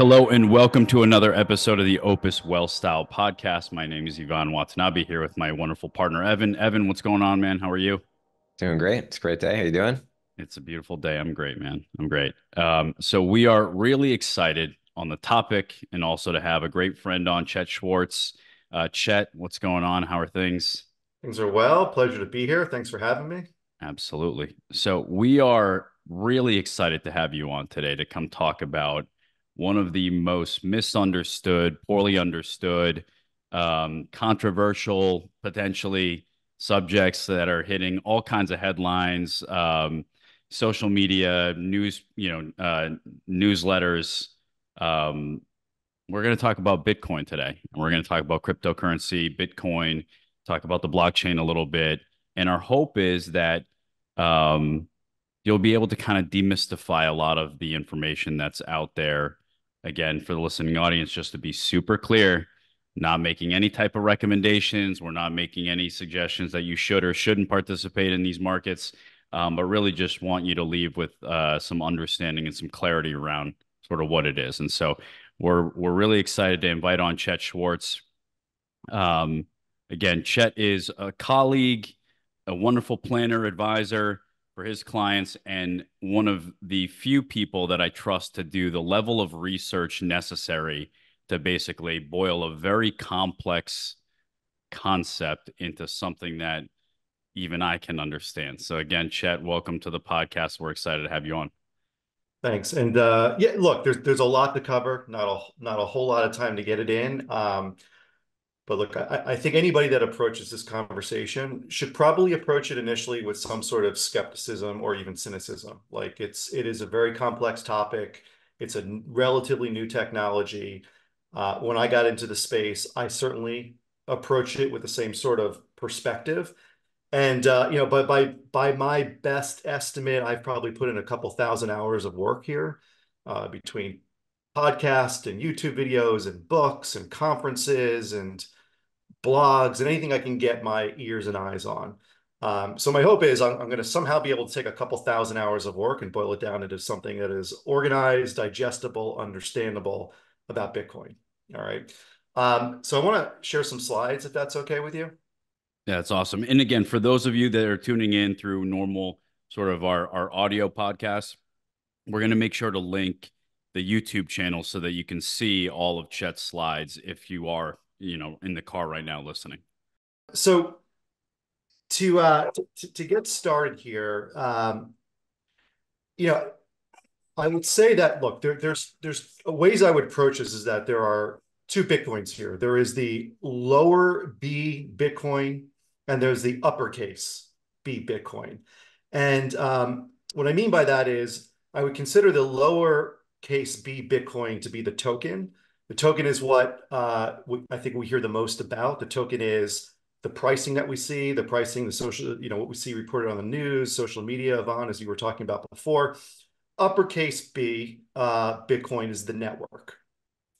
Hello and welcome to another episode of the Opus Well Style podcast. My name is Iván Watanabe here with my wonderful partner Evan. Evan, what's going on, man? How are you? Doing great. It's a great day. How you doing? It's a beautiful day. I'm great, man. I'm great. Um, so we are really excited on the topic and also to have a great friend on, Chet Schwartz. Uh, Chet, what's going on? How are things? Things are well. Pleasure to be here. Thanks for having me. Absolutely. So we are really excited to have you on today to come talk about one of the most misunderstood, poorly understood, um, controversial, potentially subjects that are hitting all kinds of headlines, um, social media, news, you know, uh, newsletters. Um, we're going to talk about Bitcoin today. We're going to talk about cryptocurrency, Bitcoin, talk about the blockchain a little bit. And our hope is that um, you'll be able to kind of demystify a lot of the information that's out there. Again, for the listening audience, just to be super clear, not making any type of recommendations. We're not making any suggestions that you should or shouldn't participate in these markets, um, but really just want you to leave with uh, some understanding and some clarity around sort of what it is. And so we're we're really excited to invite on Chet Schwartz. Um, again, Chet is a colleague, a wonderful planner, advisor for his clients and one of the few people that I trust to do the level of research necessary to basically boil a very complex concept into something that even I can understand. So again, Chet, welcome to the podcast. We're excited to have you on. Thanks. And uh, yeah, look, there's there's a lot to cover. Not a not a whole lot of time to get it in. Um, but look, I, I think anybody that approaches this conversation should probably approach it initially with some sort of skepticism or even cynicism. Like it's it is a very complex topic. It's a relatively new technology. Uh, when I got into the space, I certainly approached it with the same sort of perspective. And uh, you know, but by by my best estimate, I've probably put in a couple thousand hours of work here uh, between podcasts and YouTube videos and books and conferences and blogs and anything I can get my ears and eyes on. Um, so my hope is I'm, I'm going to somehow be able to take a couple thousand hours of work and boil it down into something that is organized, digestible, understandable about Bitcoin. All right. Um, so I want to share some slides if that's okay with you. Yeah, that's awesome. And again, for those of you that are tuning in through normal sort of our, our audio podcast, we're going to make sure to link the YouTube channel so that you can see all of Chet's slides if you are you know in the car right now listening. So to uh to, to get started here um you know i would say that look there, there's there's ways i would approach this is that there are two bitcoins here. There is the lower b bitcoin and there's the uppercase b bitcoin. And um what i mean by that is i would consider the lower case b bitcoin to be the token the token is what uh, I think we hear the most about. The token is the pricing that we see, the pricing, the social, you know, what we see reported on the news, social media, Iván, as you were talking about before. Uppercase B, uh, Bitcoin is the network.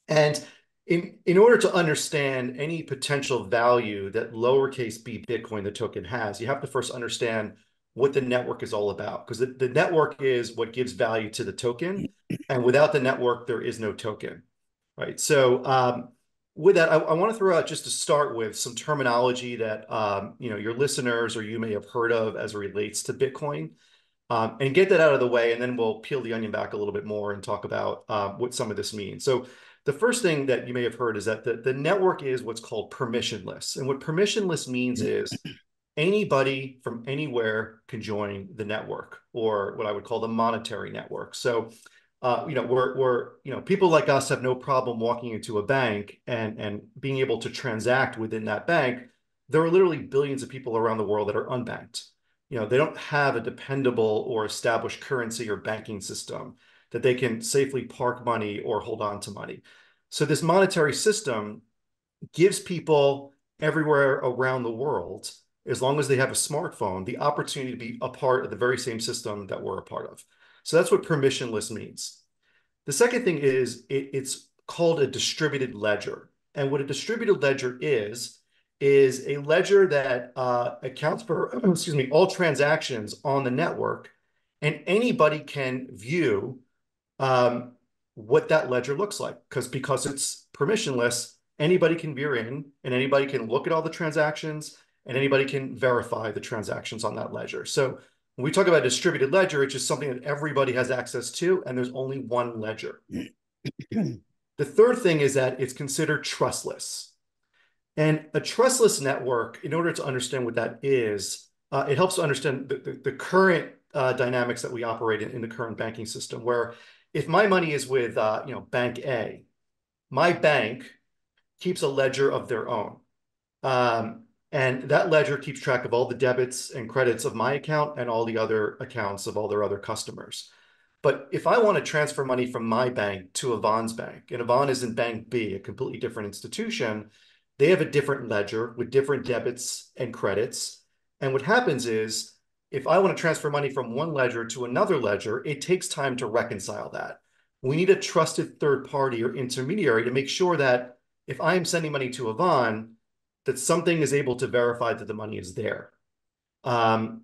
And in, in order to understand any potential value that lowercase b Bitcoin, the token, has, you have to first understand what the network is all about. Because the, the network is what gives value to the token. And without the network, there is no token right? So um, with that, I, I want to throw out just to start with some terminology that um, you know your listeners or you may have heard of as it relates to Bitcoin, um, and get that out of the way, and then we'll peel the onion back a little bit more and talk about uh, what some of this means. So the first thing that you may have heard is that the, the network is what's called permissionless, and what permissionless means is anybody from anywhere can join the network or what I would call the monetary network. So uh, you know, we're, we're, you know, people like us have no problem walking into a bank and, and being able to transact within that bank. There are literally billions of people around the world that are unbanked. You know, they don't have a dependable or established currency or banking system that they can safely park money or hold on to money. So this monetary system gives people everywhere around the world, as long as they have a smartphone, the opportunity to be a part of the very same system that we're a part of. So that's what permissionless means. The second thing is it, it's called a distributed ledger. And what a distributed ledger is, is a ledger that uh, accounts for, excuse me, all transactions on the network. And anybody can view um, what that ledger looks like because because it's permissionless, anybody can veer in and anybody can look at all the transactions and anybody can verify the transactions on that ledger. So when we talk about distributed ledger, it's just something that everybody has access to, and there's only one ledger. the third thing is that it's considered trustless. And a trustless network, in order to understand what that is, uh, it helps to understand the, the, the current uh, dynamics that we operate in, in the current banking system, where if my money is with uh, you know bank A, my bank keeps a ledger of their own. Um, and that ledger keeps track of all the debits and credits of my account and all the other accounts of all their other customers. But if I want to transfer money from my bank to Iván's bank, and Iván is in Bank B, a completely different institution, they have a different ledger with different debits and credits. And what happens is if I want to transfer money from one ledger to another ledger, it takes time to reconcile that. We need a trusted third party or intermediary to make sure that if I'm sending money to Iván, that something is able to verify that the money is there. Um,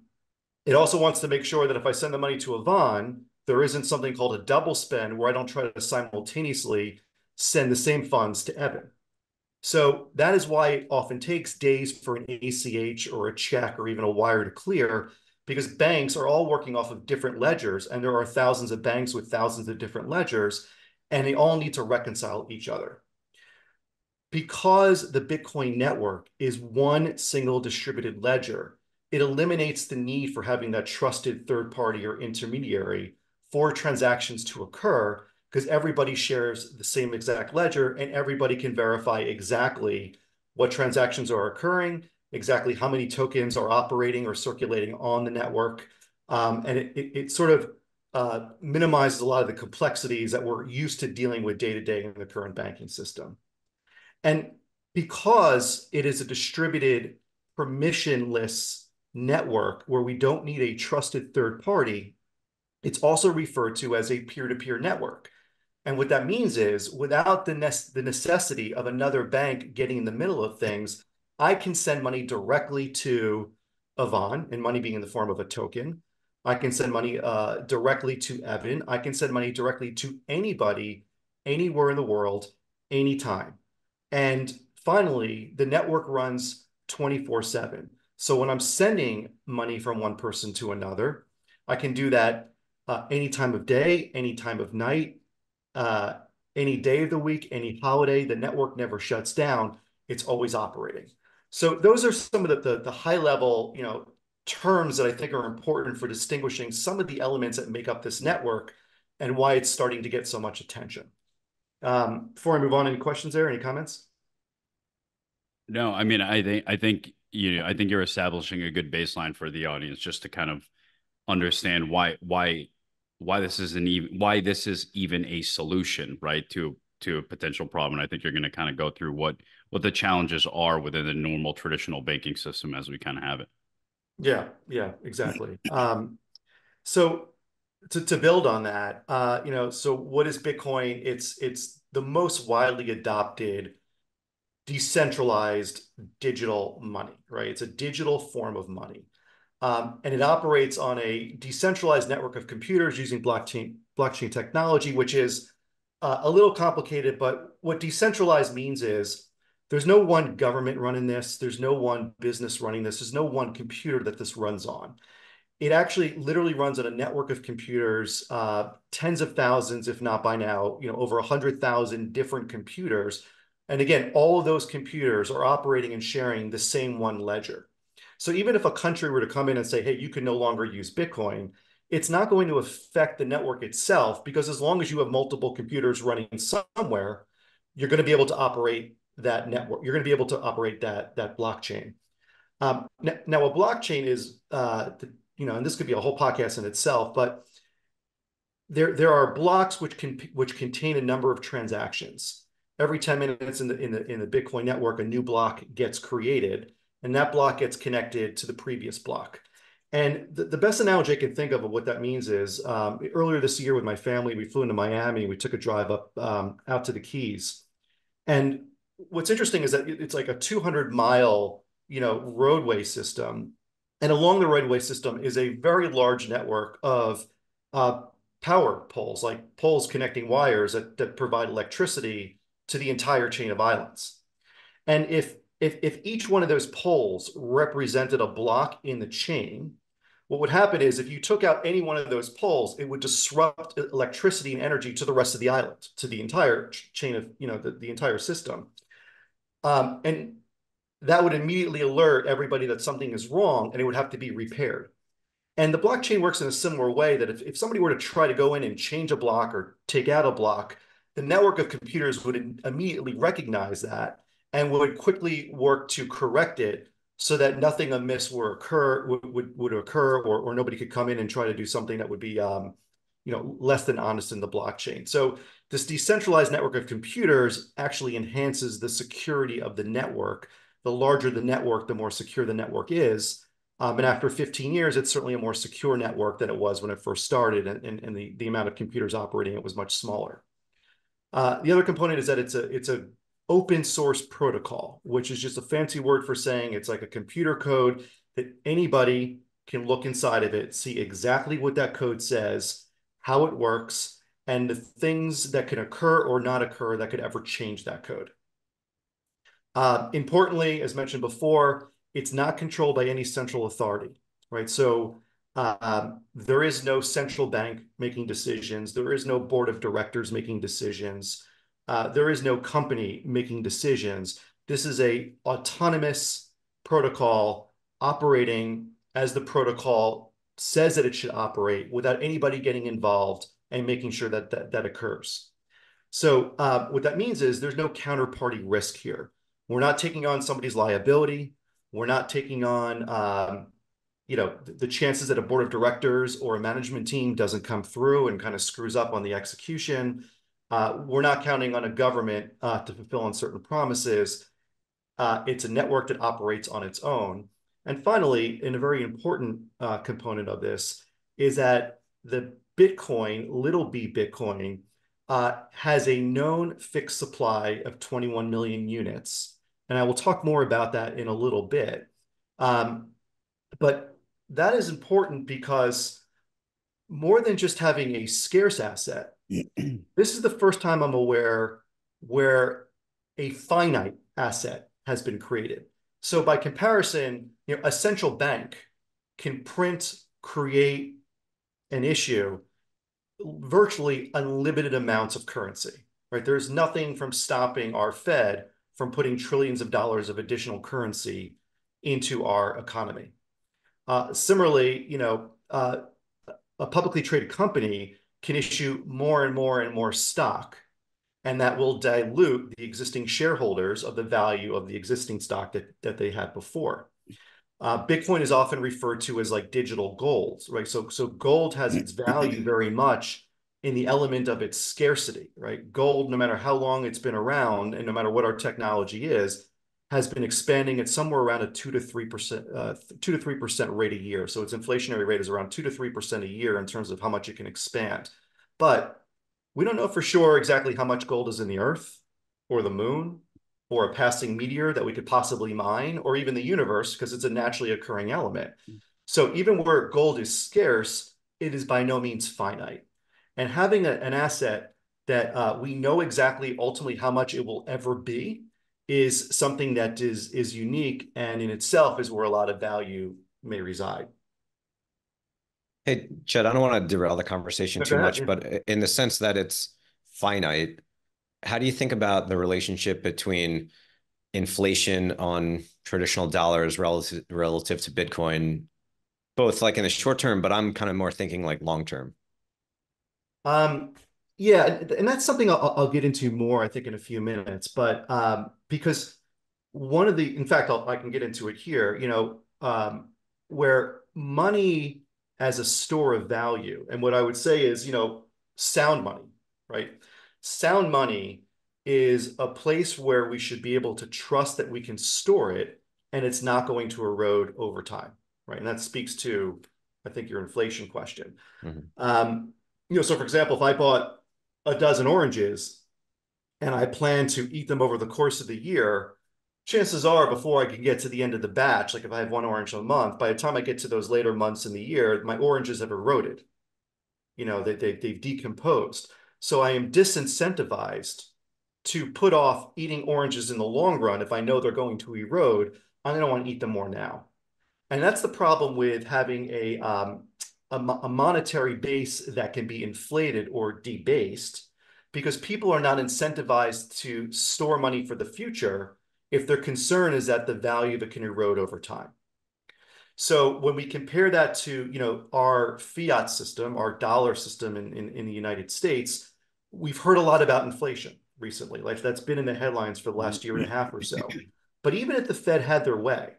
it also wants to make sure that if I send the money to Iván, there isn't something called a double spend where I don't try to simultaneously send the same funds to Evan. So that is why it often takes days for an ACH or a check or even a wire to clear because banks are all working off of different ledgers and there are thousands of banks with thousands of different ledgers and they all need to reconcile each other. Because the Bitcoin network is one single distributed ledger, it eliminates the need for having that trusted third party or intermediary for transactions to occur because everybody shares the same exact ledger and everybody can verify exactly what transactions are occurring exactly how many tokens are operating or circulating on the network. Um, and it, it, it, sort of uh, minimizes a lot of the complexities that we're used to dealing with day to day in the current banking system. And because it is a distributed, permissionless network where we don't need a trusted third party, it's also referred to as a peer to peer network. And what that means is without the, ne- the necessity of another bank getting in the middle of things, I can send money directly to Iván, and money being in the form of a token. I can send money uh, directly to Evan. I can send money directly to anybody, anywhere in the world, anytime. And finally, the network runs 24 7. So when I'm sending money from one person to another, I can do that uh, any time of day, any time of night, uh, any day of the week, any holiday. The network never shuts down. It's always operating. So those are some of the, the, the high level, you know, terms that I think are important for distinguishing some of the elements that make up this network and why it's starting to get so much attention. Um, before I move on, any questions there? Any comments? No, I mean, I think I think you know, I think you're establishing a good baseline for the audience just to kind of understand why why why this is an even why this is even a solution, right? To to a potential problem. And I think you're going to kind of go through what what the challenges are within the normal traditional banking system as we kind of have it. Yeah, yeah, exactly. um, so to to build on that, uh, you know, so what is Bitcoin? It's it's the most widely adopted decentralized digital money, right? It's a digital form of money. Um, and it operates on a decentralized network of computers using blockchain blockchain technology, which is uh, a little complicated, but what decentralized means is there's no one government running this. There's no one business running this. There's no one computer that this runs on. It actually literally runs on a network of computers, uh, tens of thousands, if not by now, you know, over 100,000 different computers. And again, all of those computers are operating and sharing the same one ledger. So even if a country were to come in and say, hey, you can no longer use Bitcoin, it's not going to affect the network itself because as long as you have multiple computers running somewhere, you're going to be able to operate that network. You're going to be able to operate that that blockchain. Um, now, now, a blockchain is, uh, you know, and this could be a whole podcast in itself, but there there are blocks which can which contain a number of transactions. Every 10 minutes in the in the in the Bitcoin network, a new block gets created, and that block gets connected to the previous block. And the, the best analogy I can think of of what that means is um, earlier this year with my family, we flew into Miami. We took a drive up um, out to the Keys. And what's interesting is that it's like a 200 mile, you know, roadway system. And along the roadway system is a very large network of uh, power poles, like poles connecting wires that, that provide electricity to the entire chain of islands. And if, if, if each one of those poles represented a block in the chain, what would happen is if you took out any one of those poles, it would disrupt electricity and energy to the rest of the island, to the entire chain of, you know, the, the entire system. Um, and that would immediately alert everybody that something is wrong and it would have to be repaired. And the blockchain works in a similar way that if, if somebody were to try to go in and change a block or take out a block, the network of computers would immediately recognize that and would quickly work to correct it so that nothing amiss would occur would, would, occur or, or nobody could come in and try to do something that would be um, you know less than honest in the blockchain so this decentralized network of computers actually enhances the security of the network the larger the network the more secure the network is um, and after 15 years it's certainly a more secure network than it was when it first started and, and, and the, the amount of computers operating it was much smaller uh, the other component is that it's a it's a open source protocol, which is just a fancy word for saying it's like a computer code that anybody can look inside of it, see exactly what that code says, how it works, and the things that can occur or not occur that could ever change that code. Uh, importantly, as mentioned before, it's not controlled by any central authority, right? So uh, there is no central bank making decisions. There is no board of directors making decisions. Uh, there is no company making decisions. This is a autonomous protocol operating as the protocol says that it should operate without anybody getting involved and making sure that that, that occurs. So uh, what that means is there's no counterparty risk here. We're not taking on somebody's liability. We're not taking on, um, you know, the, chances that a board of directors or a management team doesn't come through and kind of screws up on the execution. Uh, we're not counting on a government uh, to fulfill on certain promises. Uh, it's a network that operates on its own. And finally, and a very important uh, component of this is that the Bitcoin, little b Bitcoin, uh, has a known fixed supply of 21 million units. And I will talk more about that in a little bit. Um, but that is important because more than just having a scarce asset, this is the first time I'm aware where a finite asset has been created. So by comparison, you know, a central bank can print, create, and issue virtually unlimited amounts of currency, right? There's nothing from stopping our Fed from putting trillions of dollars of additional currency into our economy. Uh, similarly, you know, uh, a publicly traded company can issue more and more and more stock, and that will dilute the existing shareholders of the value of the existing stock that, that they had before. Uh, Bitcoin is often referred to as like digital gold, right? So, so gold has its value very much in the element of its scarcity, right? Gold, no matter how long it's been around and no matter what our technology is, has been expanding at somewhere around a two to three percent, uh, two to three percent rate a year. So its inflationary rate is around two to three percent a year in terms of how much it can expand. But we don't know for sure exactly how much gold is in the Earth, or the Moon, or a passing meteor that we could possibly mine, or even the universe because it's a naturally occurring element. So even where gold is scarce, it is by no means finite. And having a, an asset that uh, we know exactly ultimately how much it will ever be is something that is is unique and in itself is where a lot of value may reside. Hey, Chet, I don't want to derail the conversation too much, but in the sense that it's finite, how do you think about the relationship between inflation on traditional dollars relative relative to Bitcoin, both like in the short term, but I'm kind of more thinking like long term. Um, yeah, and that's something I'll, I'll get into more, I think, in a few minutes. But um, because one of the, in fact, I'll, I can get into it here. You know, um, where money as a store of value, and what I would say is, you know, sound money, right? Sound money is a place where we should be able to trust that we can store it and it's not going to erode over time, right? And that speaks to, I think, your inflation question. Mm-hmm. Um, you know, so for example, if I bought a dozen oranges and I plan to eat them over the course of the year, chances are before I can get to the end of the batch, like if I have one orange a month, by the time I get to those later months in the year, my oranges have eroded. You know, they, they, they've decomposed. So I am disincentivized to put off eating oranges in the long run if I know they're going to erode. I don't want to eat them more now. And that's the problem with having a, um, a, a monetary base that can be inflated or debased because people are not incentivized to store money for the future if their concern is that the value of it can erode over time. So when we compare that to, you know, our fiat system, our dollar system in, in, in the United States, we've heard a lot about inflation recently. Like that's been in the headlines for the last year and a half or so. But even if the Fed had their way,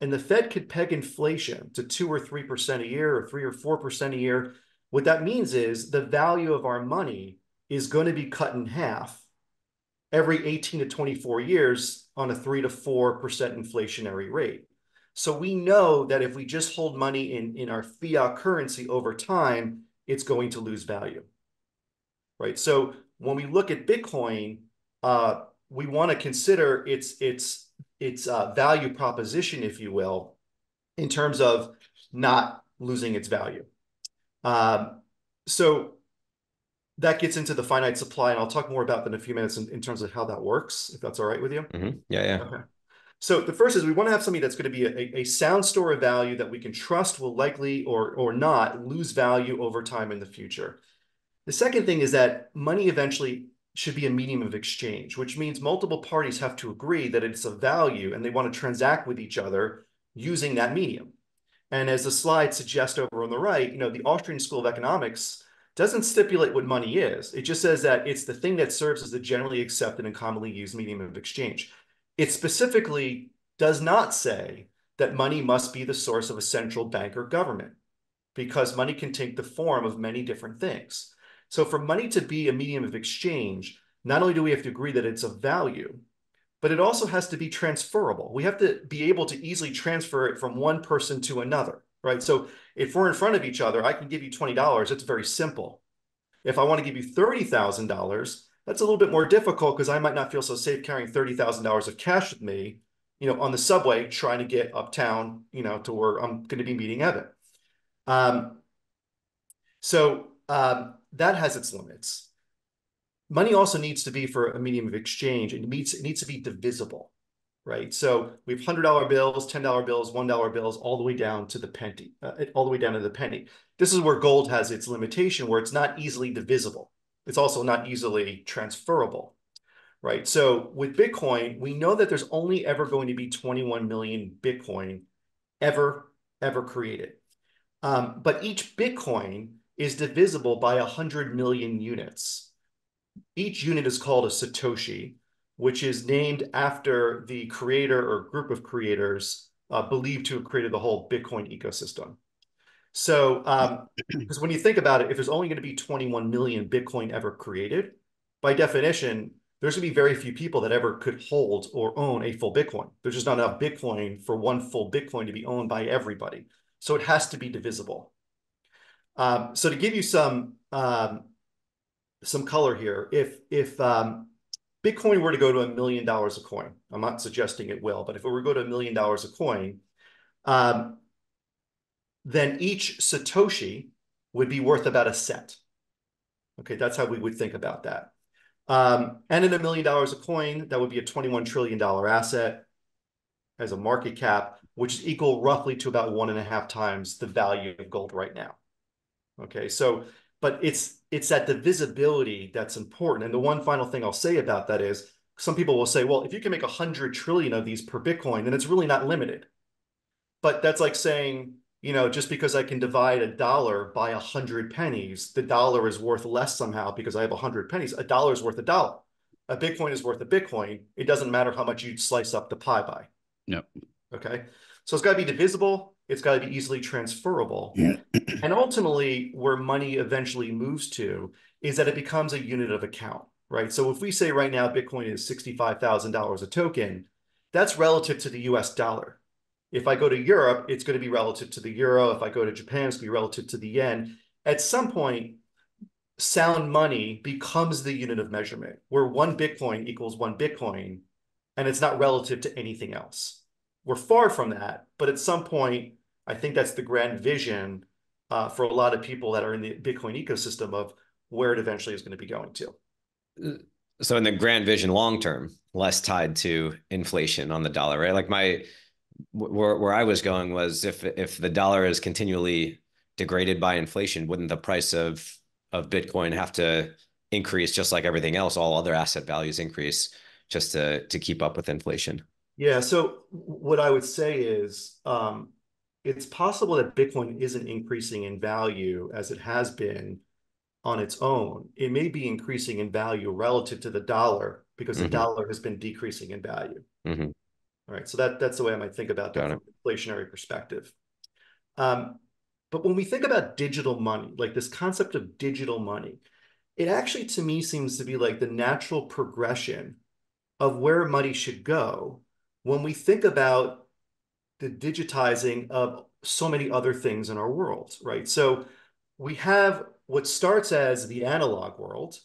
and the Fed could peg inflation to two or three percent a year, or three or four percent a year, what that means is the value of our money is going to be cut in half every 18 to 24 years on a three to four percent inflationary rate. So we know that if we just hold money in, in our fiat currency over time, it's going to lose value. Right. So when we look at Bitcoin, uh, we want to consider its its its uh, value proposition, if you will, in terms of not losing its value. Um, so that gets into the finite supply, and I'll talk more about that in a few minutes in, in terms of how that works, if that's all right with you. Mm-hmm. Yeah, yeah. Okay. So the first is we want to have something that's going to be a, a sound store of value that we can trust will likely or or not lose value over time in the future. The second thing is that money eventually should be a medium of exchange, which means multiple parties have to agree that it's of value and they want to transact with each other using that medium. And as the slide suggests over on the right, you know, the Austrian School of Economics doesn't stipulate what money is. It just says that it's the thing that serves as the generally accepted and commonly used medium of exchange. It specifically does not say that money must be the source of a central bank or government because money can take the form of many different things. So for money to be a medium of exchange, not only do we have to agree that it's of value, but it also has to be transferable. We have to be able to easily transfer it from one person to another, right? So if we're in front of each other, I can give you $20. It's very simple. If I want to give you $30,000, that's a little bit more difficult because I might not feel so safe carrying $30,000 of cash with me, you know, on the subway trying to get uptown, you know, to where I'm going to be meeting Evan. Um, so um, that has its limits. Money also needs to be for a medium of exchange. It needs it needs to be divisible, right? So we have hundred dollar bills, ten dollar bills, one dollar bills, all the way down to the penny, uh, all the way down to the penny. This is where gold has its limitation, where it's not easily divisible. It's also not easily transferable, right? So with Bitcoin, we know that there's only ever going to be 21 million Bitcoin ever ever created. Um, but each Bitcoin is divisible by 100 million units. Each unit is called a Satoshi, which is named after the creator or group of creators uh, believed to have created the whole Bitcoin ecosystem. So, um, because when you think about it, if there's only going to be 21 million Bitcoin ever created, by definition, there's going to be very few people that ever could hold or own a full Bitcoin. There's just not enough Bitcoin for one full Bitcoin to be owned by everybody. So it has to be divisible. Um, so to give you some um, some color here, if if um, Bitcoin were to go to a million dollars a coin, I'm not suggesting it will, but if it were to go to a million dollars a coin, um, then each Satoshi would be worth about a cent. Okay, that's how we would think about that. Um, and in a million dollars a coin, that would be a $21 trillion asset as a market cap, which is equal roughly to about one and a half times the value of gold right now. Okay, so but it's it's that divisibility that's important. And the one final thing I'll say about that is some people will say, well, if you can make a hundred trillion of these per Bitcoin, then it's really not limited. But that's like saying, you know, just because I can divide a dollar by a hundred pennies, the dollar is worth less somehow because I have a hundred pennies. A dollar is worth a dollar. A Bitcoin is worth a Bitcoin. It doesn't matter how much you slice up the pie by. Yep. Okay. So it's got to be divisible. It's got to be easily transferable. and ultimately, where money eventually moves to is that it becomes a unit of account, right? So if we say right now Bitcoin is $65,000 a token, that's relative to the US dollar. If I go to Europe, it's going to be relative to the euro. If I go to Japan, it's going to be relative to the yen. At some point, sound money becomes the unit of measurement where one Bitcoin equals one Bitcoin, and it's not relative to anything else. We're far from that, but at some point, I think that's the grand vision uh, for a lot of people that are in the Bitcoin ecosystem of where it eventually is going to be going to. So in the grand vision, long term, less tied to inflation on the dollar, right? Like my where where I was going was if if the dollar is continually degraded by inflation, wouldn't the price of of Bitcoin have to increase just like everything else? All other asset values increase just to to keep up with inflation. Yeah. So what I would say is um, it's possible that Bitcoin isn't increasing in value as it has been on its own. It may be increasing in value relative to the dollar because mm-hmm. the dollar has been decreasing in value. Mm-hmm. All right. So that that's the way I might think about that from an inflationary perspective. Um, but when we think about digital money, like this concept of digital money, it actually to me seems to be like the natural progression of where money should go when we think about the digitizing of so many other things in our world, right? So we have what starts as the analog world,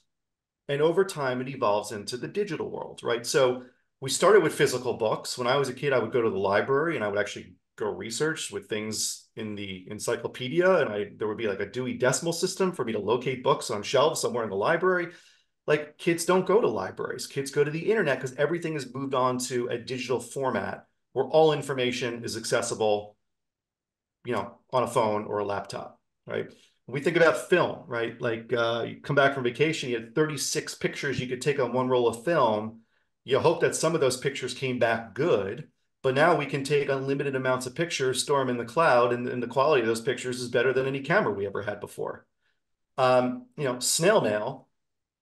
and over time it evolves into the digital world, right? So we started with physical books. When I was a kid, I would go to the library and I would actually go research with things in the encyclopedia, and I there would be like a Dewey Decimal System for me to locate books on shelves somewhere in the library. Like kids don't go to libraries; kids go to the internet because everything has moved on to a digital format where all information is accessible, you know, on a phone or a laptop, right? When we think about film, right? Like uh, you come back from vacation, you had 36 pictures you could take on one roll of film. You hope that some of those pictures came back good but now we can take unlimited amounts of pictures, store them in the cloud, and, and the quality of those pictures is better than any camera we ever had before. Um, you know, snail mail,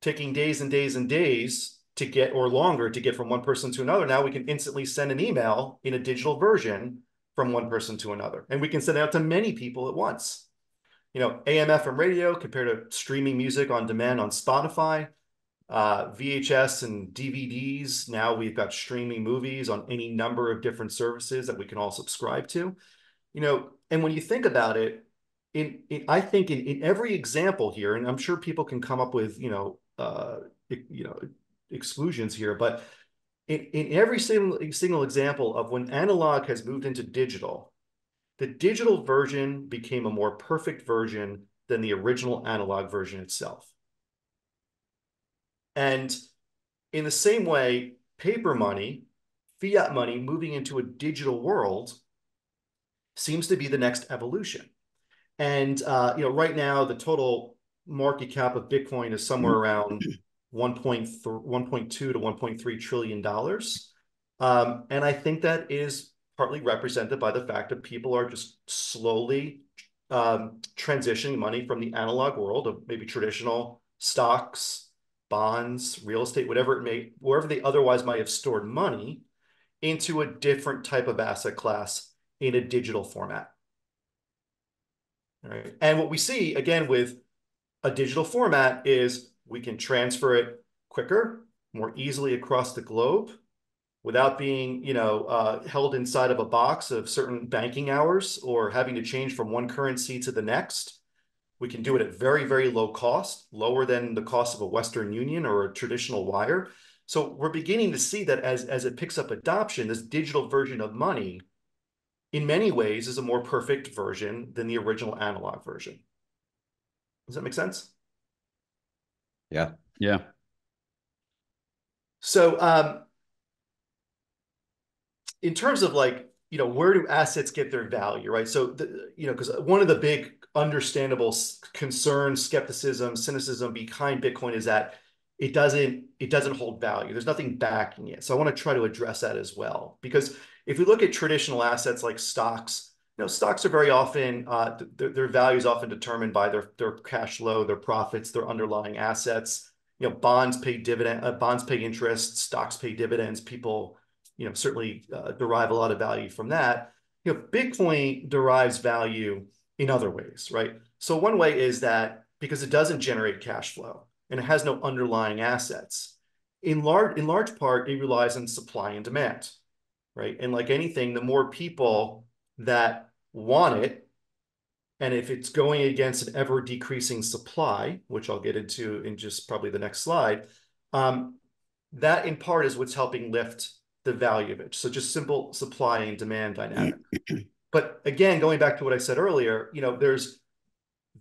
taking days and days and days to get or longer to get from one person to another. Now we can instantly send an email in a digital version from one person to another. And we can send it out to many people at once. You know, AM, FM radio compared to streaming music on demand on Spotify uh, VHS and DVDs. Now we've got streaming movies on any number of different services that we can all subscribe to. You know, and when you think about it, in, in I think in, in every example here, and I'm sure people can come up with you know uh, you know exclusions here, but in, in every single single example of when analog has moved into digital, the digital version became a more perfect version than the original analog version itself. And in the same way, paper money, fiat money moving into a digital world seems to be the next evolution. And uh, you know, right now the total market cap of Bitcoin is somewhere around 1.2 to 1.3 trillion dollars. Um, and I think that is partly represented by the fact that people are just slowly um, transitioning money from the analog world of maybe traditional stocks, bonds, real estate, whatever it may, wherever they otherwise might have stored money, into a different type of asset class in a digital format. And what we see again with a digital format is we can transfer it quicker, more easily across the globe without being, you know, uh, held inside of a box of certain banking hours or having to change from one currency to the next. We can do it at very, very low cost, lower than the cost of a Western Union or a traditional wire. So we're beginning to see that as, as it picks up adoption, this digital version of money, in many ways, is a more perfect version than the original analog version. Does that make sense? Yeah. Yeah. So um, in terms of like, you know, where do assets get their value, right? So, the, you know, because one of the big understandable concern, skepticism, cynicism behind Bitcoin is that it doesn't it doesn't hold value. There's nothing backing it. So I want to try to address that as well because if we look at traditional assets like stocks, you know, stocks are very often uh, their, their value is often determined by their their cash flow, their profits, their underlying assets. You know, bonds pay dividend, uh, bonds pay interest, stocks pay dividends. People, you know, certainly uh, derive a lot of value from that. You know, Bitcoin derives value in other ways, right? So one way is that because it doesn't generate cash flow and it has no underlying assets, in large in large part it relies on supply and demand, right? And like anything, the more people that want it, and if it's going against an ever decreasing supply, which I'll get into in just probably the next slide, um, that in part is what's helping lift the value of it. So just simple supply and demand dynamic. But again, going back to what I said earlier, you know, there's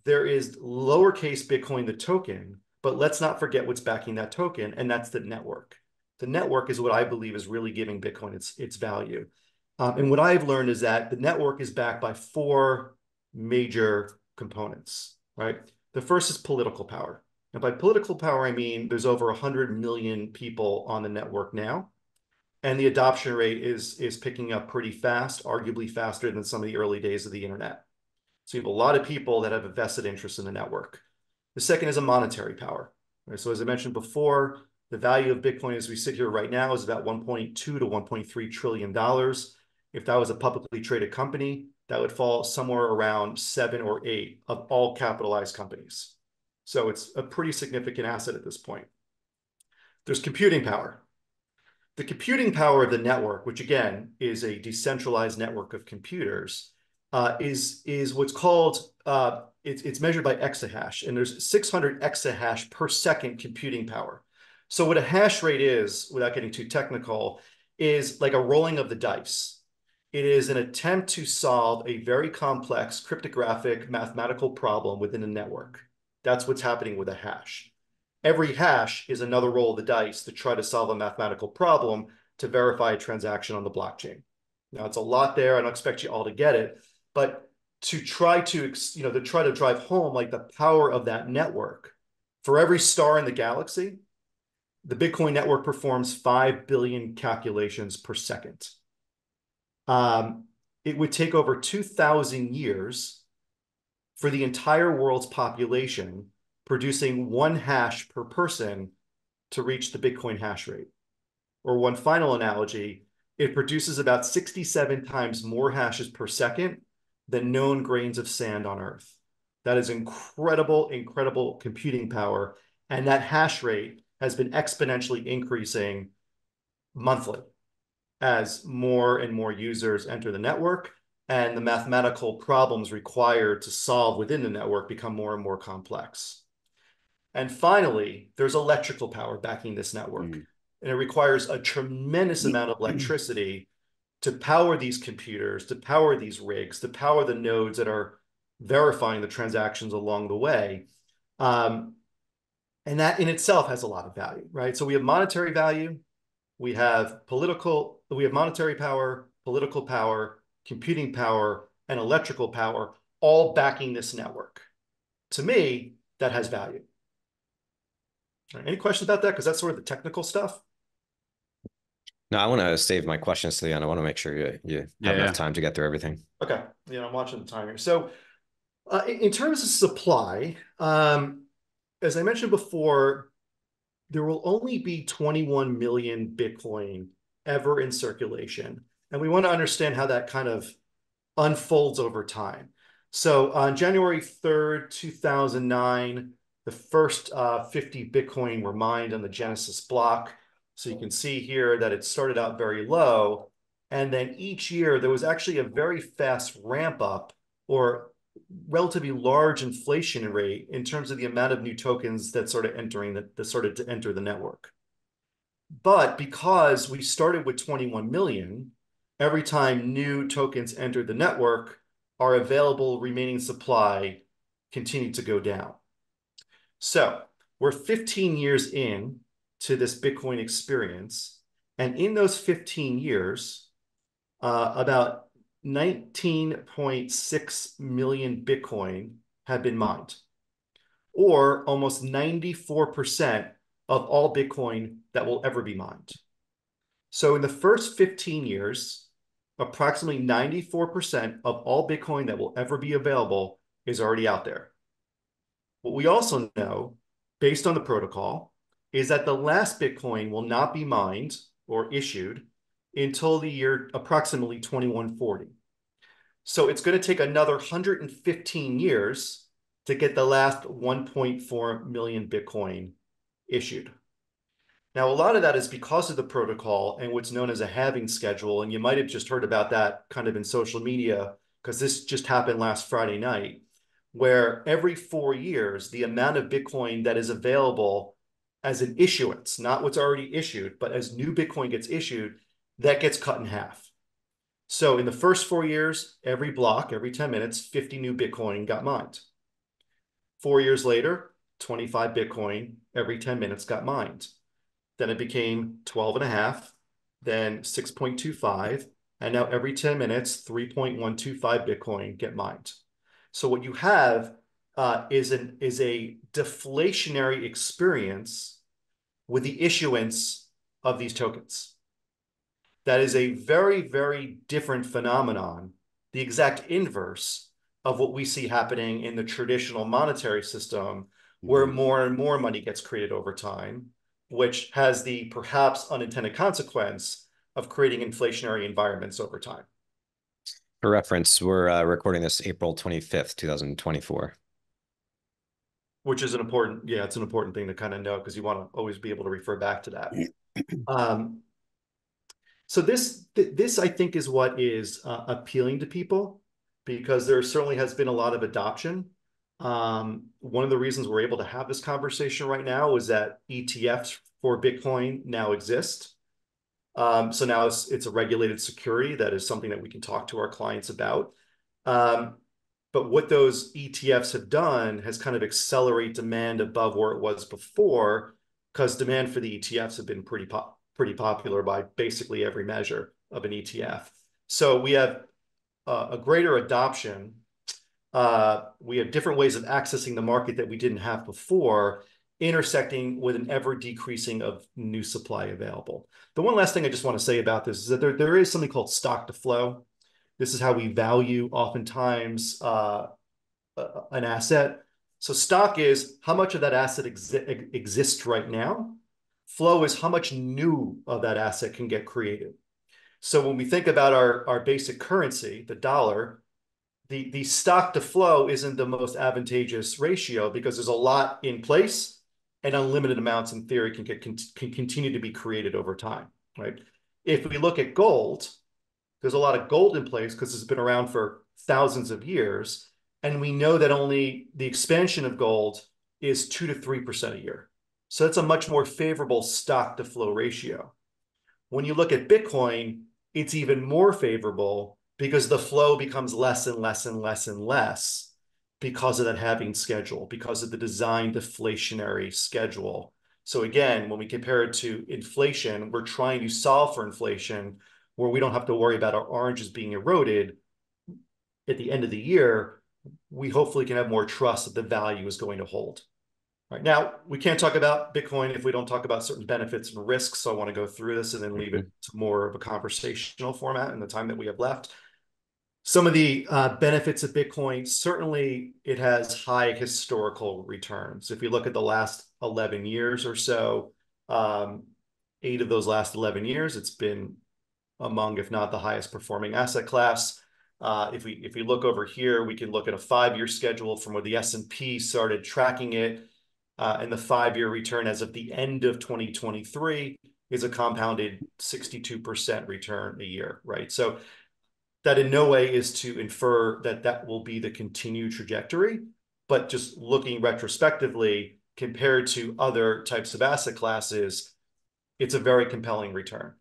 there is lowercase Bitcoin, the token, but let's not forget what's backing that token, and that's the network. The network is what I believe is really giving Bitcoin its, its value. Um, and what I've learned is that the network is backed by four major components, right? The first is political power. And by political power, I mean there's over 100 million people on the network now. And the adoption rate is, is picking up pretty fast, arguably faster than some of the early days of the internet. So you have a lot of people that have a vested interest in the network. The second is a monetary power. Right? So as I mentioned before, the value of Bitcoin as we sit here right now is about 1.2 to 1.3 trillion dollars. If that was a publicly traded company, that would fall somewhere around seven or eight of all capitalized companies. So it's a pretty significant asset at this point. There's computing power. The computing power of the network, which again is a decentralized network of computers, uh, is, is what's called, uh, it's, it's measured by exahash, and there's 600 exahash per second computing power. So what a hash rate is, without getting too technical, is like a rolling of the dice. It is an attempt to solve a very complex cryptographic mathematical problem within a network. That's what's happening with a hash. Every hash is another roll of the dice to try to solve a mathematical problem to verify a transaction on the blockchain. Now, it's a lot there. I don't expect you all to get it, but to try to, you know, to try to drive home like the power of that network, for every star in the galaxy, the Bitcoin network performs 5 billion calculations per second. Um, it would take over 2,000 years for the entire world's population producing one hash per person to reach the Bitcoin hash rate. Or one final analogy, it produces about 67 times more hashes per second than known grains of sand on Earth. That is incredible, incredible computing power. And that hash rate has been exponentially increasing monthly as more and more users enter the network and the mathematical problems required to solve within the network become more and more complex. And finally, there's electrical power backing this network. Mm. And it requires a tremendous amount of electricity to power these computers, to power these rigs, to power the nodes that are verifying the transactions along the way. Um, and that in itself has a lot of value, right? So we have monetary value, we have political, we have monetary power, political power, computing power, and electrical power all backing this network. To me, that has value. Right, any questions about that? Because that's sort of the technical stuff. No, I want to save my questions to the end. I want to make sure you, you have yeah, enough yeah. time to get through everything. Okay. Yeah, I'm watching the timer. So uh, in, in terms of supply, um, as I mentioned before, there will only be 21 million Bitcoin ever in circulation. And we want to understand how that kind of unfolds over time. So on January 3rd, 2009, the first uh, 50 Bitcoin were mined on the Genesis block. So you can see here that it started out very low. And then each year there was actually a very fast ramp up or relatively large inflation rate in terms of the amount of new tokens that started entering the, that started to enter the network. But because we started with 21 million, every time new tokens entered the network, our available remaining supply continued to go down. So we're 15 years in to this Bitcoin experience. And in those 15 years, uh, about 19.6 million Bitcoin have been mined, or almost 94% of all Bitcoin that will ever be mined. So in the first 15 years, approximately 94% of all Bitcoin that will ever be available is already out there. What we also know, based on the protocol, is that the last Bitcoin will not be mined or issued until the year approximately 2140. So it's going to take another 115 years to get the last 1.4 million Bitcoin issued. Now, a lot of that is because of the protocol and what's known as a halving schedule. And you might have just heard about that kind of in social media because this just happened last Friday night, where every four years, the amount of Bitcoin that is available as an issuance, not what's already issued, but as new Bitcoin gets issued, that gets cut in half. So in the first four years, every block, every 10 minutes, 50 new Bitcoin got mined. Four years later, 25 Bitcoin every 10 minutes got mined. Then it became 12 and a half, then 6.25, and now every 10 minutes, 3.125 Bitcoin get mined. So what you have uh, is an is a deflationary experience with the issuance of these tokens. That is a very, very different phenomenon, the exact inverse of what we see happening in the traditional monetary system, where mm-hmm. more and more money gets created over time, which has the perhaps unintended consequence of creating inflationary environments over time. For reference, we're uh, recording this April 25th, 2024 which is an important yeah it's an important thing to kind of know because you want to always be able to refer back to that um, so this th this i think is what is uh, appealing to people because there certainly has been a lot of adoption um, one of the reasons we're able to have this conversation right now is that etfs for bitcoin now exist um, so now it's, it's a regulated security that is something that we can talk to our clients about um, but what those ETFs have done has kind of accelerate demand above where it was before, because demand for the ETFs have been pretty pretty popular by basically every measure of an ETF. So we have uh, a greater adoption. Uh, we have different ways of accessing the market that we didn't have before, intersecting with an ever decreasing of new supply available. The one last thing I just want to say about this is that there, there is something called stock to flow. This is how we value oftentimes uh, an asset. So stock is how much of that asset exi exists right now. Flow is how much new of that asset can get created. So when we think about our, our basic currency, the dollar, the, the stock to flow isn't the most advantageous ratio because there's a lot in place and unlimited amounts in theory can get can, can continue to be created over time, right? If we look at gold, there's a lot of gold in place because it's been around for thousands of years. And we know that only the expansion of gold is 2 to 3% a year. So that's a much more favorable stock to flow ratio. When you look at Bitcoin, it's even more favorable because the flow becomes less and less and less and less because of that halving schedule, because of the design deflationary schedule. So again, when we compare it to inflation, we're trying to solve for inflation where we don't have to worry about our oranges being eroded at the end of the year, we hopefully can have more trust that the value is going to hold. Right now, we can't talk about Bitcoin if we don't talk about certain benefits and risks. So I want to go through this and then leave it to more of a conversational format in the time that we have left. Some of the uh, benefits of Bitcoin, certainly it has high historical returns. If you look at the last 11 years or so, um, eight of those last 11 years, it's been among, if not the highest performing asset class. Uh, if we if we look over here, we can look at a five-year schedule from where the S&P started tracking it, and the five-year return as of the end of 2023 is a compounded 62% return a year, right? So that in no way is to infer that that will be the continued trajectory, but just looking retrospectively compared to other types of asset classes, it's a very compelling return.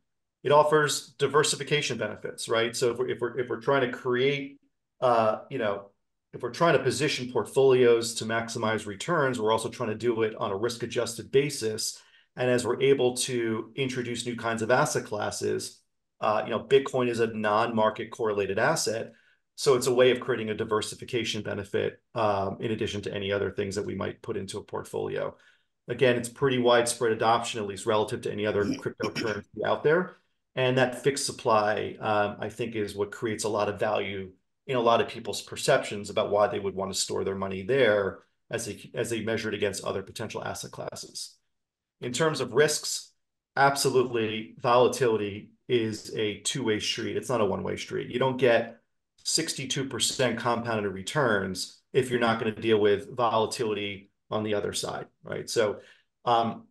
It offers diversification benefits, right? So if we're if we're if we're trying to create, uh, you know, if we're trying to position portfolios to maximize returns, we're also trying to do it on a risk-adjusted basis. And as we're able to introduce new kinds of asset classes, uh, you know, Bitcoin is a non-market correlated asset. So it's a way of creating a diversification benefit um, in addition to any other things that we might put into a portfolio. Again, it's pretty widespread adoption, at least relative to any other cryptocurrency out there. And that fixed supply, um, I think, is what creates a lot of value in a lot of people's perceptions about why they would want to store their money there as they, as they measure it against other potential asset classes. In terms of risks, absolutely, volatility is a two-way street. It's not a one-way street. You don't get 62% compounded returns if you're not going to deal with volatility on the other side, right? So um,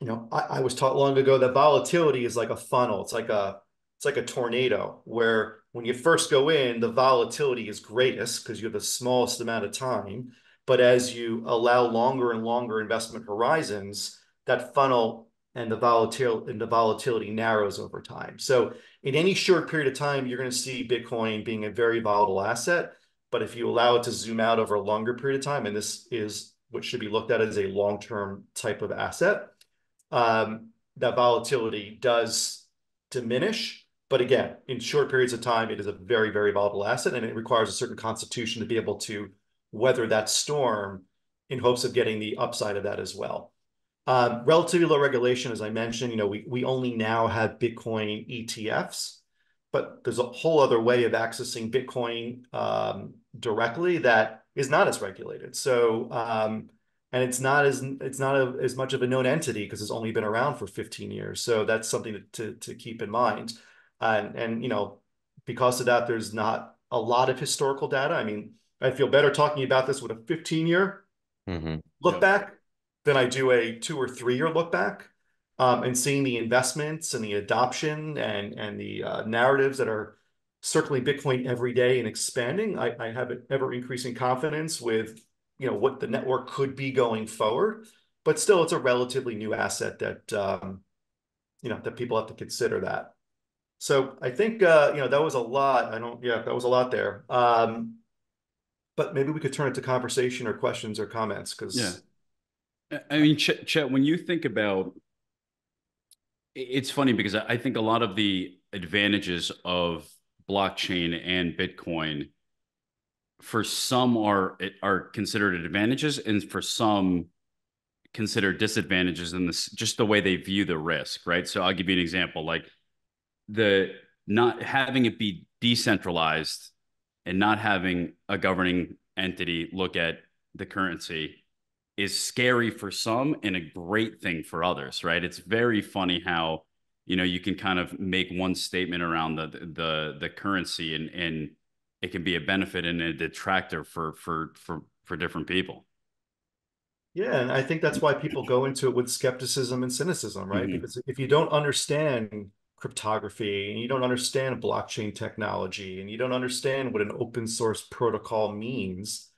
you know, I, I was taught long ago that volatility is like a funnel. It's like a it's like a tornado where when you first go in, the volatility is greatest because you have the smallest amount of time. But as you allow longer and longer investment horizons, that funnel and the volatility and the volatility narrows over time. So in any short period of time, you're going to see Bitcoin being a very volatile asset. But if you allow it to zoom out over a longer period of time, and this is what should be looked at as a long-term type of asset, um, that volatility does diminish. But again, in short periods of time, it is a very, very volatile asset, and it requires a certain constitution to be able to weather that storm in hopes of getting the upside of that as well. Um, relatively low regulation, as I mentioned, you know, we we only now have Bitcoin ETFs, but there's a whole other way of accessing Bitcoin um, directly that is not as regulated. So, um, and it's not as it's not a, as much of a known entity because it's only been around for 15 years. So that's something to keep in mind. And, you know, because of that, there's not a lot of historical data. I mean, I feel better talking about this with a 15-year mm-hmm. look back than I do a two or three-year look back. Um, and seeing the investments and the adoption and and the uh, narratives that are circling Bitcoin every day and expanding, I have an ever-increasing confidence with, you know, what the network could be going forward. But still, it's a relatively new asset that, um, you know, that people have to consider that. So I think, uh, you know, that was a lot. I don't, yeah, that was a lot there. Um, but maybe we could turn it to conversation or questions or comments because. Yeah. I mean, Chet, when you think about, it's funny because I think a lot of the advantages of blockchain and Bitcoin for some are are considered advantages and for some considered disadvantages in this, just the way they view the risk, right? So I'll give you an example, like the not having it be decentralized and not having a governing entity look at the currency is scary for some and a great thing for others, right? It's very funny how, you know, you can kind of make one statement around the the the currency and and it can be a benefit and a detractor for for for for different people. Yeah, and I think that's why people go into it with skepticism and cynicism, right? Mm-hmm. Because if you don't understand cryptography and you don't understand blockchain technology and you don't understand what an open-source protocol means,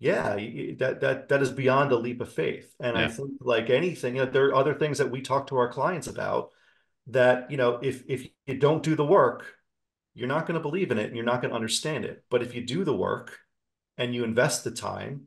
yeah, that that that is beyond a leap of faith. And I think like anything, you know, there are other things that we talk to our clients about that, you know, if if you don't do the work, you're not going to believe in it and you're not going to understand it. But if you do the work and you invest the time,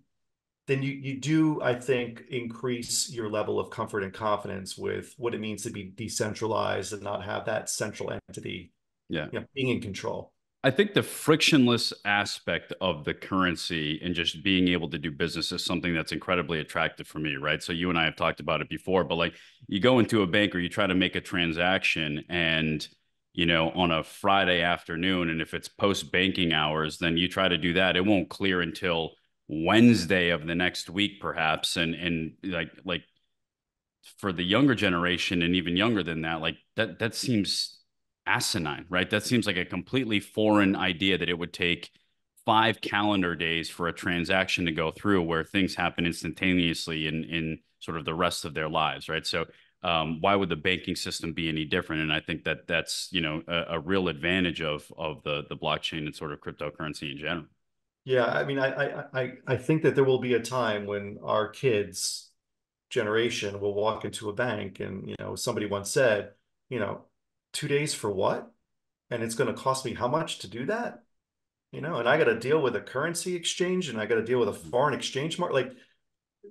then you you do, I think, increase your level of comfort and confidence with what it means to be decentralized and not have that central entity yeah being in control. I think the frictionless aspect of the currency and just being able to do business is something that's incredibly attractive for me, right? So you and I have talked about it before, but like you go into a bank or you try to make a transaction and, you know, on a Friday afternoon, and if it's post-banking hours, then you try to do that. It won't clear until Wednesday of the next week, perhaps. And and like like for the younger generation and even younger than that, like that that seems asinine, right? That seems like a completely foreign idea that it would take five calendar days for a transaction to go through where things happen instantaneously in in sort of the rest of their lives, right? So um, why would the banking system be any different? And I think that that's, you know, a real advantage of of the the blockchain and sort of cryptocurrency in general. Yeah, I mean, I I I think that there will be a time when our kids' generation will walk into a bank and, you know, somebody once said, you know, two days for what? And it's going to cost me how much to do that? You know, and I got to deal with a currency exchange and I got to deal with a mm-hmm. foreign exchange market like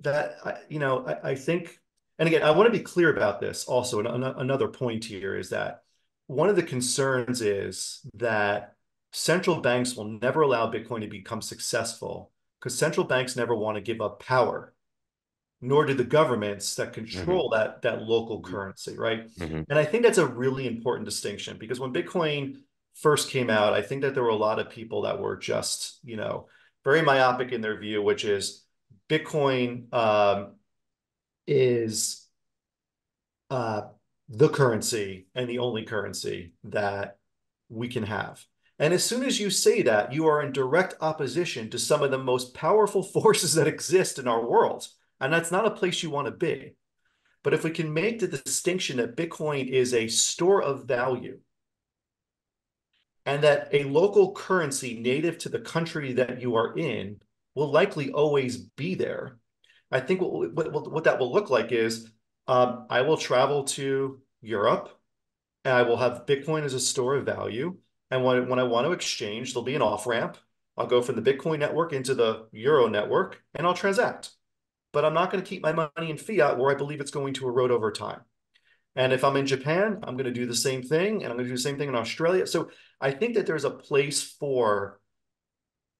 that. You know, I think, and again, I want to be clear about this also. Another point here is that one of the concerns is that central banks will never allow Bitcoin to become successful because central banks never want to give up power, nor do the governments that control mm-hmm. that that local mm-hmm. currency, right? Mm-hmm. And I think that's a really important distinction because when Bitcoin first came out, I think that there were a lot of people that were just, you know, very myopic in their view, which is Bitcoin um, is uh, the currency and the only currency that we can have. And as soon as you say that, you are in direct opposition to some of the most powerful forces that exist in our world. And that's not a place you want to be. But if we can make the distinction that Bitcoin is a store of value and that a local currency native to the country that you are in will likely always be there, I think what what that will look like is um, I will travel to Europe and I will have Bitcoin as a store of value. And when I want to exchange, there'll be an off-ramp. I'll go from the Bitcoin network into the Euro network and I'll transact. but I'm not going to keep my money in fiat where I believe it's going to erode over time. And if I'm in Japan, I'm going to do the same thing, and I'm going to do the same thing in Australia. So I think that there's a place for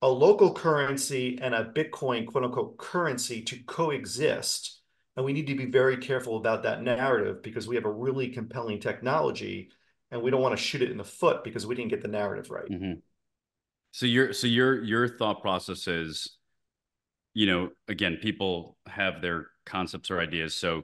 a local currency and a Bitcoin, quote unquote, currency to coexist. And we need to be very careful about that narrative because we have a really compelling technology and we don't want to shoot it in the foot because we didn't get the narrative right. Mm-hmm. So your so your your thought process is, you know, again, people have their concepts or ideas. So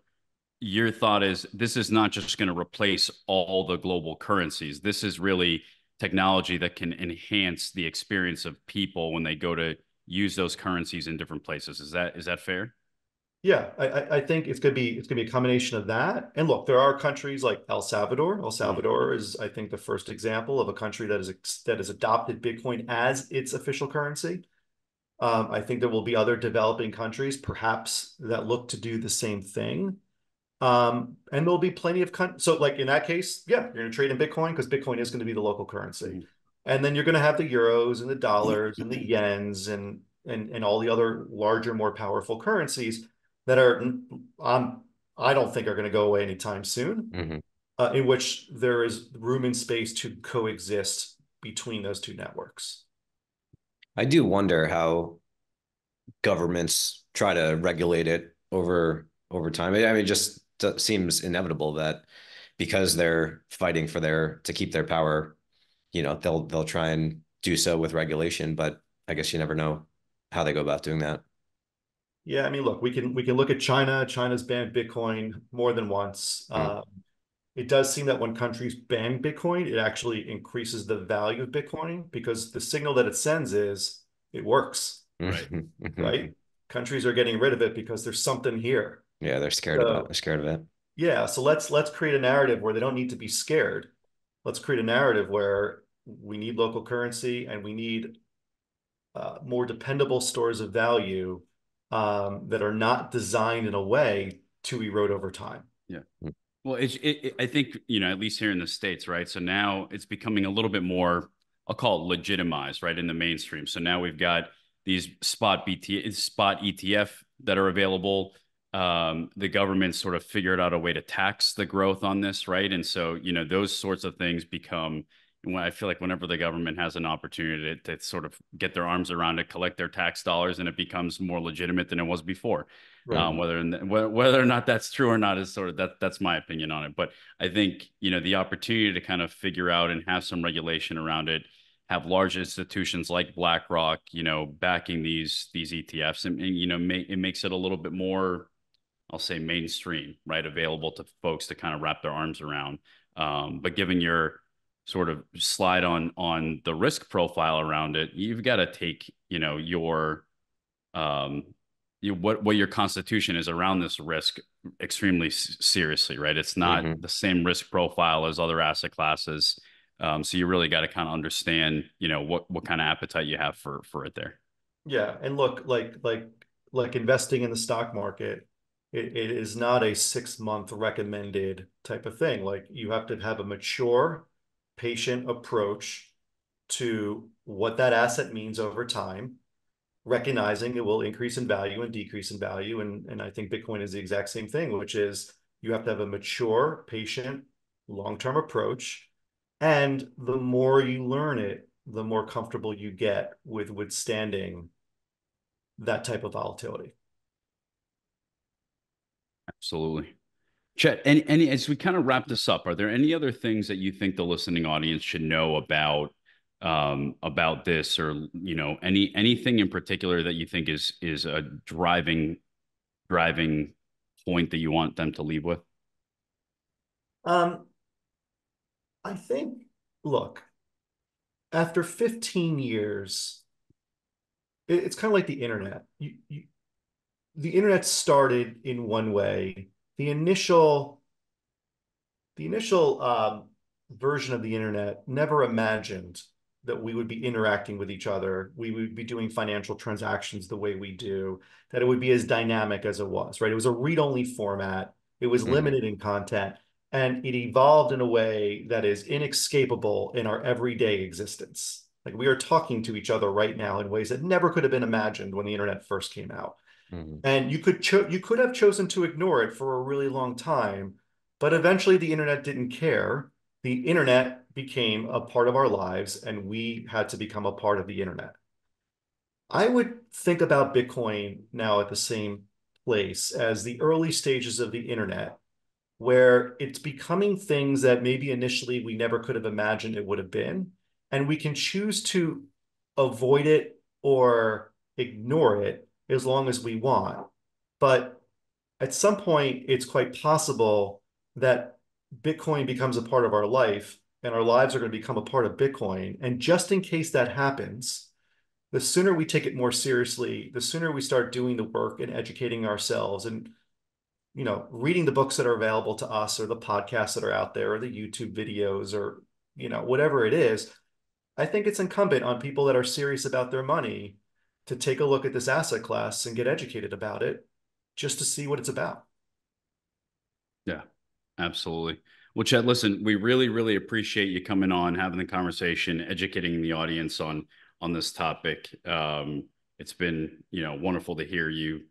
your thought is this is not just going to replace all the global currencies. This is really technology that can enhance the experience of people when they go to use those currencies in different places. Is that is that fair? Yeah, I, I think it's gonna be it's gonna be a combination of that. And look, there are countries like El Salvador. El mm-hmm. Salvador is, I think, the first example of a country that is that has adopted Bitcoin as its official currency. Um, I think there will be other developing countries, perhaps, that look to do the same thing. Um, and there'll be plenty of con- so like in that case, yeah, you're gonna trade in Bitcoin because Bitcoin is going to be the local currency. Mm-hmm. And then you're going to have the euros and the dollars and the yens and and and all the other larger, more powerful currencies that are um, I don't think are going to go away anytime soon. Mm-hmm. Uh, in which there is room and space to coexist between those two networks. I do wonder how governments try to regulate it over over time. I mean, it just seems inevitable that because they're fighting for their to keep their power, you know, they'll they'll try and do so with regulation. But I guess you never know how they go about doing that. Yeah, I mean, look, we can we can look at China. China's banned Bitcoin more than once. Mm. Um, it does seem that when countries ban Bitcoin, it actually increases the value of Bitcoin because the signal that it sends is it works. Right. right. Countries are getting rid of it because there's something here. Yeah, they're scared so, of it. They're scared of it. Yeah, so let's let's create a narrative where they don't need to be scared. Let's create a narrative where we need local currency and we need uh, more dependable stores of value um, that are not designed in a way to erode over time. Yeah. Well, it, it, I think you know at least here in the states, right? So now it's becoming a little bit more. I'll call it legitimized, right, in the mainstream. So now we've got these spot BT spot ETF that are available um, the government sort of figured out a way to tax the growth on this, right? And so, you know, those sorts of things become. When I feel like whenever the government has an opportunity to, to, sort of get their arms around it, collect their tax dollars, and it becomes more legitimate than it was before. Right. Um, whether whether or not that's true or not is sort of that that's my opinion on it. But I think you know the opportunity to kind of figure out and have some regulation around it have large institutions like BlackRock, you know, backing these these ETFs, and, and you know, may, it makes it a little bit more I'll say mainstream, right? Available to folks to kind of wrap their arms around. Um, but given your sort of slide on on the risk profile around it, you've got to take, you know, your um, you, what what your constitution is around this risk extremely s- seriously, right? It's not mm-hmm. the same risk profile as other asset classes. Um, so you really got to kind of understand, you know, what what kind of appetite you have for for it there. Yeah, and look, like like like investing in the stock market, it, it is not a six month recommended type of thing. Like you have to have a mature, patient approach to what that asset means over time, recognizing it will increase in value and decrease in value. And, and I think Bitcoin is the exact same thing, which is you have to have a mature, patient, long term approach. And the more you learn it, the more comfortable you get with withstanding that type of volatility. Absolutely. Chet, any as we kind of wrap this up, are there any other things that you think the listening audience should know about um, about this, or you know, any anything in particular that you think is is a driving driving point that you want them to leave with? Um, I think. Look, after 15 years, it, it's kind of like the internet. You, you the internet started in one way. The initial the initial um, version of the internet never imagined that we would be interacting with each other. We would be doing financial transactions the way we do, that it would be as dynamic as it was, right? It was a read only format, it was mm-hmm. limited in content, and it evolved in a way that is inescapable in our everyday existence. Like we are talking to each other right now in ways that never could have been imagined when the internet first came out. Mm-hmm. and you could cho- you could have chosen to ignore it for a really long time, but eventually the internet didn't care. The internet became a part of our lives, and we had to become a part of the internet. I would think about Bitcoin now at the same place as the early stages of the internet, where it's becoming things that maybe initially we never could have imagined it would have been. And we can choose to avoid it or ignore it as long as we want. But at some point, it's quite possible that Bitcoin becomes a part of our life and our lives are going to become a part of Bitcoin. And just in case that happens, the sooner we take it more seriously, the sooner we start doing the work and educating ourselves and you know reading the books that are available to us or the podcasts that are out there or the YouTube videos or you know whatever it is I think it's incumbent on people that are serious about their money to take a look at this asset class and get educated about it just to see what it's about. Yeah, absolutely. Well, Chet, listen, we really, really appreciate you coming on, having the conversation, educating the audience on on this topic. Um, it's been, you know, wonderful to hear you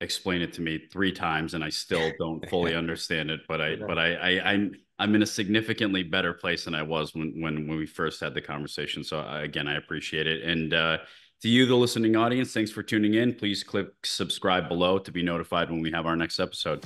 explain it to me three times, and I still don't fully understand it. But I, but I, I, I'm I'm in a significantly better place than I was when when when we first had the conversation. So uh, again, I appreciate it. And uh, to you, the listening audience, thanks for tuning in. Please click subscribe below to be notified when we have our next episode.